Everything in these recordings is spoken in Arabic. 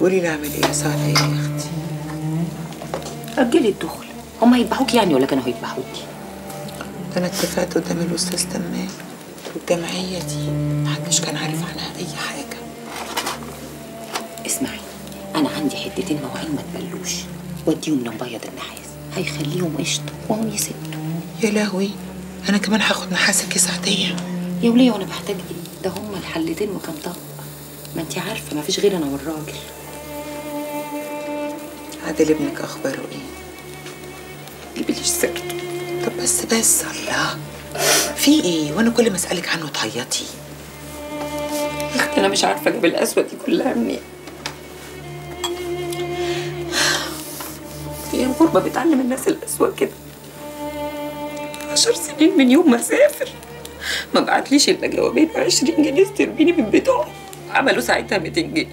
قولي لي اعمل إيه يا سعدية يا أختي أجلي الدخل هما هيذبحوكي يعني ولا كانوا هيذبحوكي؟ ده أنا اتفقت قدام الأستاذ تمام. والجمعية دي محدش كان عارف عنها أي حاجة. اسمعي أنا عندي حتتين مواعين ما تبلوش. وديهم لمبيض النحاس. هيخليهم قشطة وهم يسدوا يا لهوي أنا كمان هاخد نحاسك يا سعدية يا وليه وأنا بحتاج إيه؟ ده هما الحلتين وكام طبق. ما انتي عارفة ما فيش غير أنا والراجل. عادل ابنك أخباره إيه؟ جيبليش سيرته. طب بس بس الله. في إيه؟ وأنا كل ما أسألك عنه تعيطي. أنا مش عارفة أجيب القسوة دي كلها منين. هي الغربة بتعلم الناس القسوة كده. عشر سنين من يوم ما سافر ما بعتليش إلا جوابين عشرين جنيه استربيني من بتوعه عملوا ساعتها 200 جنيه.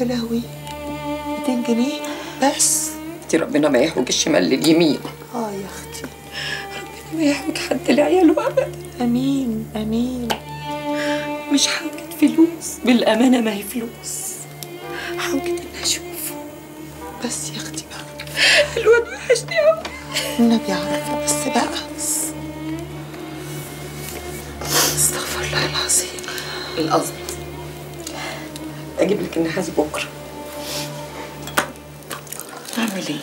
يا لهوي. 200 جنيه؟ بس. انتي ربنا ما يحوج الشمال لليمين. آه يا أختي. ربنا ما يحوج حد لعياله أبدا. أمين أمين. مش حوجة فلوس. بالأمانة ما هي فلوس. حوجة إن أشوفه. بس يا أختي بقى. الواد وحشني أوي. النبي عارفه استغفر الله العظيم. القصد. أجيب لك النحاس بكرة. أعمل إيه؟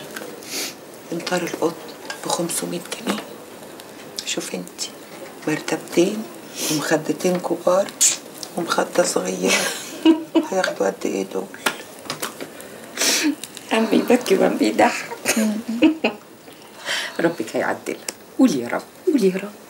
انطار القط ب 500 جنيه. شوف أنت مرتبتين ومخدتين كبار ومخدة صغيرة. هياخدوا قد إيه دول؟ عم بيبكي وعم بيضحك ربك هيعدلها. قولي يا رب قولي يا رب.